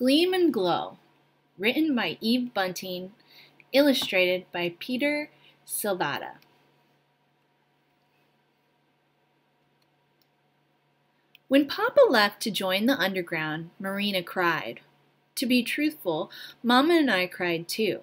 Gleam and Glow, written by Eve Bunting, illustrated by Peter Sylvada. When Papa left to join the underground, Marina cried. To be truthful, Mama and I cried too.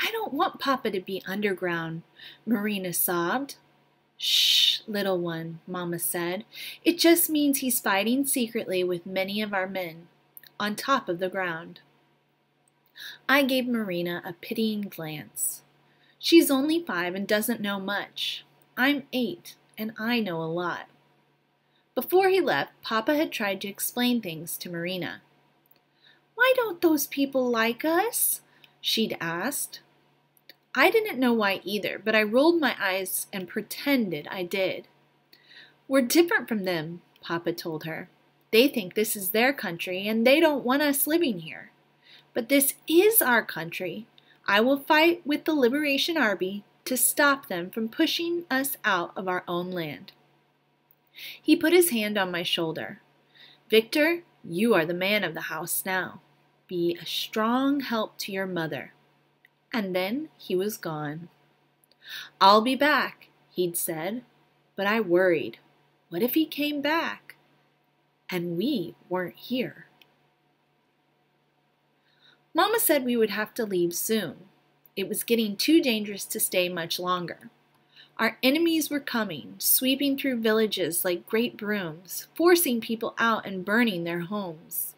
I don't want Papa to be underground, Marina sobbed. Shh, little one, Mama said. It just means he's fighting secretly with many of our men, on top of the ground. I gave Marina a pitying glance. She's only five and doesn't know much. I'm eight, and I know a lot. Before he left, Papa had tried to explain things to Marina. Why don't those people like us? She'd asked. I didn't know why either, but I rolled my eyes and pretended I did. We're different from them, Papa told her. They think this is their country and they don't want us living here. But this is our country. I will fight with the Liberation Army to stop them from pushing us out of our own land. He put his hand on my shoulder. Victor, you are the man of the house now. Be a strong help to your mother and then he was gone. I'll be back, he'd said, but I worried. What if he came back and we weren't here? Mama said we would have to leave soon. It was getting too dangerous to stay much longer. Our enemies were coming, sweeping through villages like great brooms, forcing people out and burning their homes.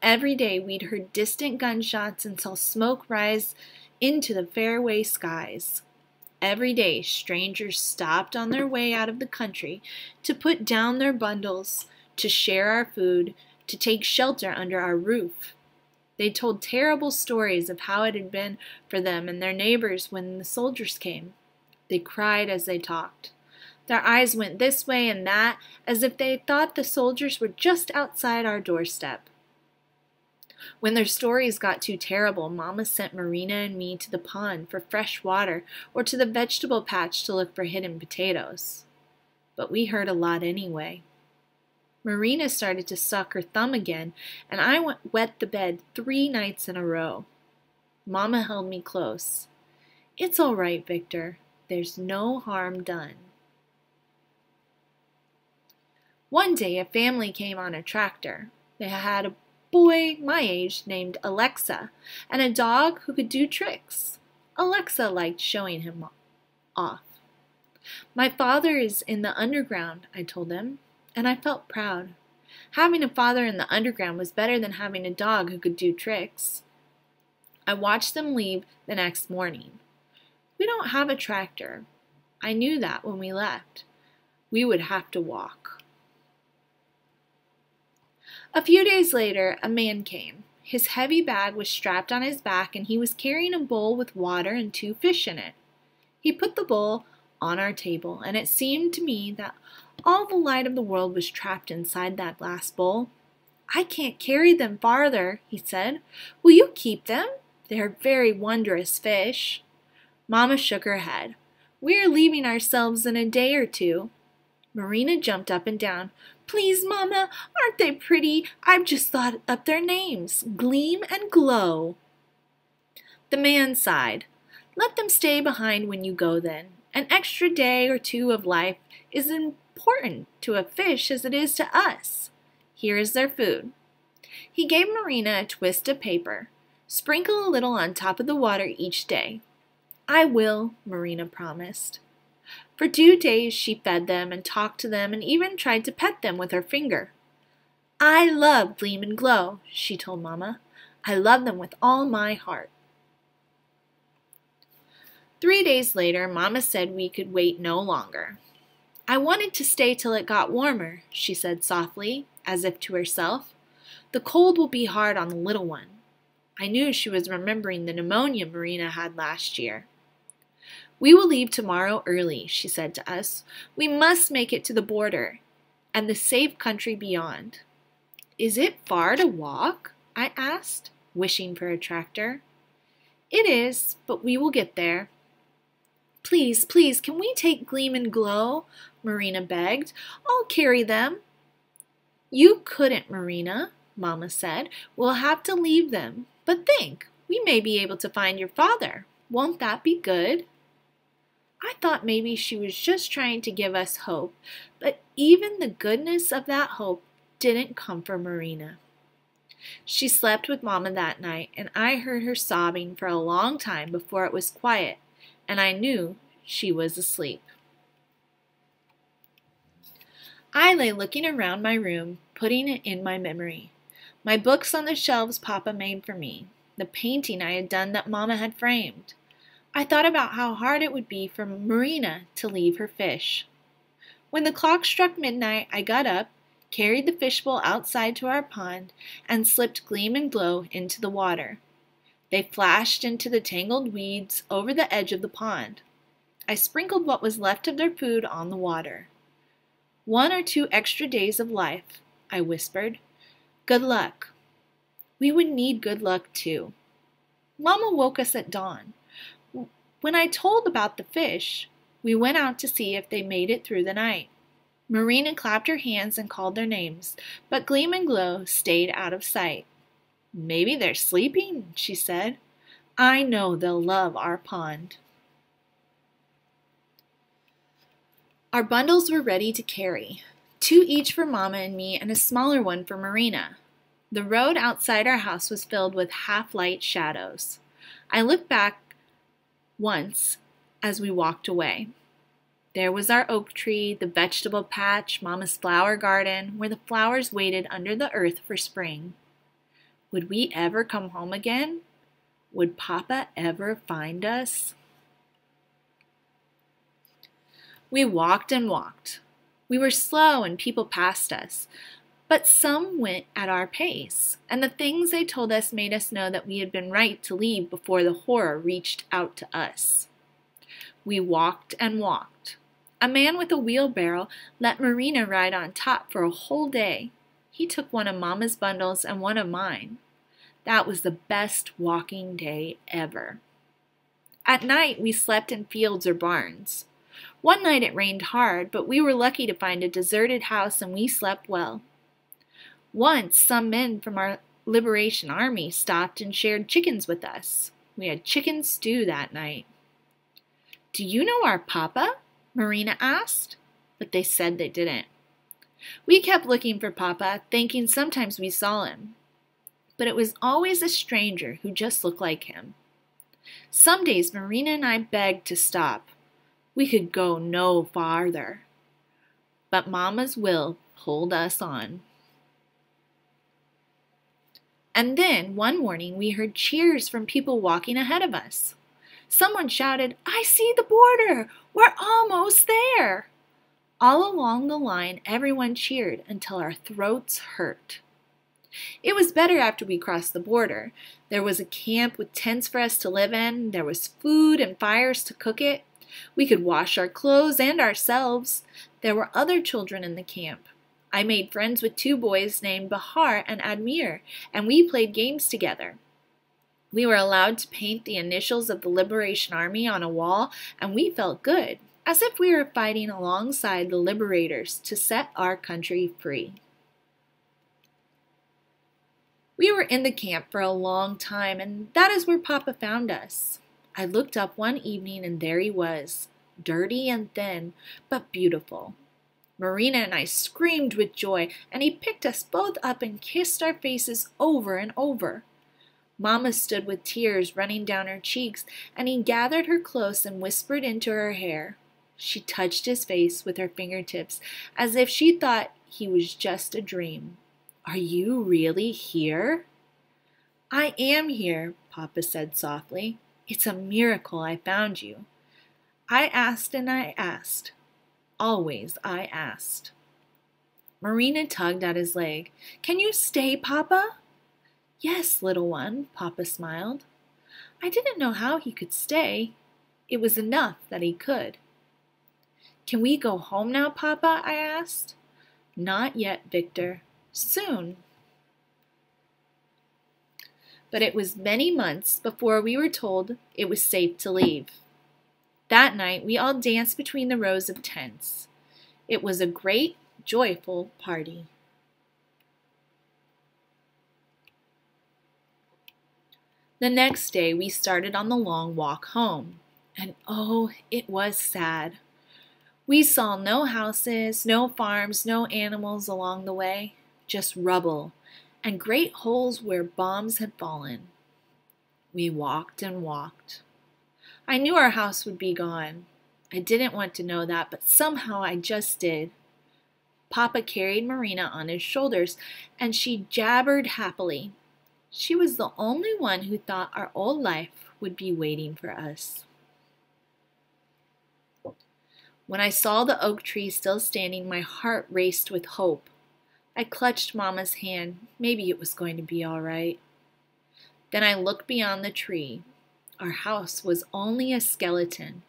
Every day we'd heard distant gunshots and saw smoke rise into the fairway skies. Every day, strangers stopped on their way out of the country to put down their bundles, to share our food, to take shelter under our roof. They told terrible stories of how it had been for them and their neighbors when the soldiers came. They cried as they talked. Their eyes went this way and that, as if they thought the soldiers were just outside our doorstep. When their stories got too terrible, Mama sent Marina and me to the pond for fresh water or to the vegetable patch to look for hidden potatoes. But we heard a lot anyway. Marina started to suck her thumb again, and I wet the bed three nights in a row. Mama held me close. It's all right, Victor. There's no harm done. One day a family came on a tractor. They had a boy my age named Alexa and a dog who could do tricks. Alexa liked showing him off. My father is in the underground, I told him, and I felt proud. Having a father in the underground was better than having a dog who could do tricks. I watched them leave the next morning. We don't have a tractor. I knew that when we left. We would have to walk. A few days later, a man came. His heavy bag was strapped on his back, and he was carrying a bowl with water and two fish in it. He put the bowl on our table, and it seemed to me that all the light of the world was trapped inside that glass bowl. I can't carry them farther, he said. Will you keep them? They're very wondrous fish. Mamma shook her head. We are leaving ourselves in a day or two. Marina jumped up and down. Please, Mama, aren't they pretty? I've just thought up their names Gleam and Glow. The man sighed. Let them stay behind when you go then. An extra day or two of life is important to a fish as it is to us. Here is their food. He gave Marina a twist of paper. Sprinkle a little on top of the water each day. I will, Marina promised. For two days she fed them and talked to them and even tried to pet them with her finger. I love Gleam and Glow, she told Mamma. I love them with all my heart. Three days later, Mamma said we could wait no longer. I wanted to stay till it got warmer, she said softly, as if to herself. The cold will be hard on the little one. I knew she was remembering the pneumonia Marina had last year. We will leave tomorrow early, she said to us. We must make it to the border and the safe country beyond. Is it far to walk? I asked, wishing for a tractor. It is, but we will get there. Please, please, can we take Gleam and Glow? Marina begged. I'll carry them. You couldn't, Marina, Mamma said. We'll have to leave them. But think, we may be able to find your father. Won't that be good? I thought maybe she was just trying to give us hope, but even the goodness of that hope didn't come for Marina. She slept with Mamma that night, and I heard her sobbing for a long time before it was quiet, and I knew she was asleep. I lay looking around my room, putting it in my memory. My books on the shelves Papa made for me, the painting I had done that Mamma had framed. I thought about how hard it would be for Marina to leave her fish. When the clock struck midnight, I got up, carried the fishbowl outside to our pond, and slipped Gleam and Glow into the water. They flashed into the tangled weeds over the edge of the pond. I sprinkled what was left of their food on the water. One or two extra days of life, I whispered. Good luck. We would need good luck too. Mama woke us at dawn. When I told about the fish, we went out to see if they made it through the night. Marina clapped her hands and called their names, but Gleam and Glow stayed out of sight. Maybe they're sleeping, she said. I know they'll love our pond. Our bundles were ready to carry, two each for Mama and me and a smaller one for Marina. The road outside our house was filled with half-light shadows. I looked back once as we walked away. There was our oak tree, the vegetable patch, Mama's flower garden, where the flowers waited under the earth for spring. Would we ever come home again? Would Papa ever find us? We walked and walked. We were slow and people passed us, but some went at our pace, and the things they told us made us know that we had been right to leave before the horror reached out to us. We walked and walked. A man with a wheelbarrow let Marina ride on top for a whole day. He took one of Mama's bundles and one of mine. That was the best walking day ever. At night, we slept in fields or barns. One night it rained hard, but we were lucky to find a deserted house and we slept well. Once, some men from our Liberation Army stopped and shared chickens with us. We had chicken stew that night. Do you know our papa? Marina asked, but they said they didn't. We kept looking for Papa, thinking sometimes we saw him. But it was always a stranger who just looked like him. Some days Marina and I begged to stop. We could go no farther. But Mama's will pulled us on. And then one morning we heard cheers from people walking ahead of us. Someone shouted, I see the border! We're almost there! All along the line, everyone cheered until our throats hurt. It was better after we crossed the border. There was a camp with tents for us to live in, there was food and fires to cook it. We could wash our clothes and ourselves. There were other children in the camp. I made friends with two boys named Bahar and Admir, and we played games together. We were allowed to paint the initials of the Liberation Army on a wall, and we felt good, as if we were fighting alongside the liberators to set our country free. We were in the camp for a long time, and that is where Papa found us. I looked up one evening, and there he was, dirty and thin, but beautiful. Marina and I screamed with joy, and he picked us both up and kissed our faces over and over. Mamma stood with tears running down her cheeks, and he gathered her close and whispered into her hair. She touched his face with her fingertips, as if she thought he was just a dream. Are you really here? I am here, Papa said softly. It's a miracle I found you. I asked and I asked. Always I asked. Marina tugged at his leg. Can you stay, Papa? Yes, little one, Papa smiled. I didn't know how he could stay. It was enough that he could. Can we go home now, Papa? I asked. Not yet, Victor. Soon. But it was many months before we were told it was safe to leave. That night, we all danced between the rows of tents. It was a great, joyful party. The next day, we started on the long walk home, and oh, it was sad. We saw no houses, no farms, no animals along the way, just rubble and great holes where bombs had fallen. We walked and walked. I knew our house would be gone. I didn't want to know that, but somehow I just did. Papa carried Marina on his shoulders, and she jabbered happily. She was the only one who thought our old life would be waiting for us. When I saw the oak tree still standing, my heart raced with hope. I clutched Mamma's hand. Maybe it was going to be all right. Then I looked beyond the tree. Our house was only a skeleton.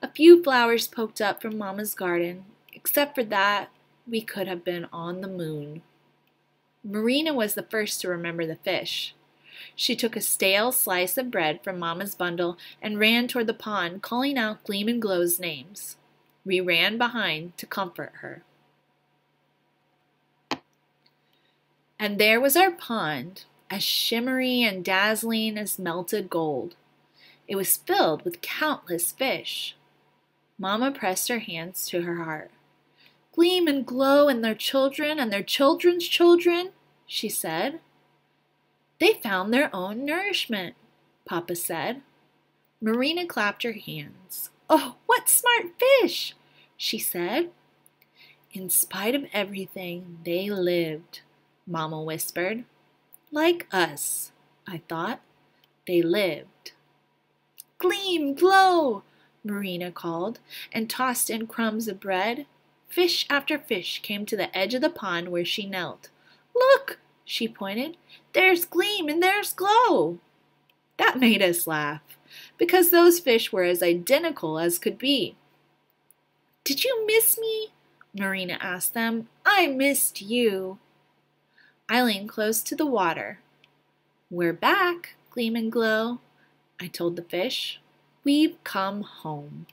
A few flowers poked up from Mamma's garden. Except for that, we could have been on the moon. Marina was the first to remember the fish. She took a stale slice of bread from Mamma's bundle and ran toward the pond, calling out Gleam and Glow's names. We ran behind to comfort her. And there was our pond, as shimmery and dazzling as melted gold. It was filled with countless fish. Mamma pressed her hands to her heart. Gleam and glow and their children and their children's children, she said. They found their own nourishment, Papa said. Marina clapped her hands. Oh, what smart fish, she said. In spite of everything, they lived, Mamma whispered. Like us, I thought. They lived. Gleam, glow, Marina called, and tossed in crumbs of bread. Fish after fish came to the edge of the pond where she knelt. Look, she pointed, there's Gleam and there's Glow. That made us laugh, because those fish were as identical as could be. Did you miss me? Marina asked them. I missed you. I leaned close to the water. We're back, Gleam and Glow, I told the fish. We've come home.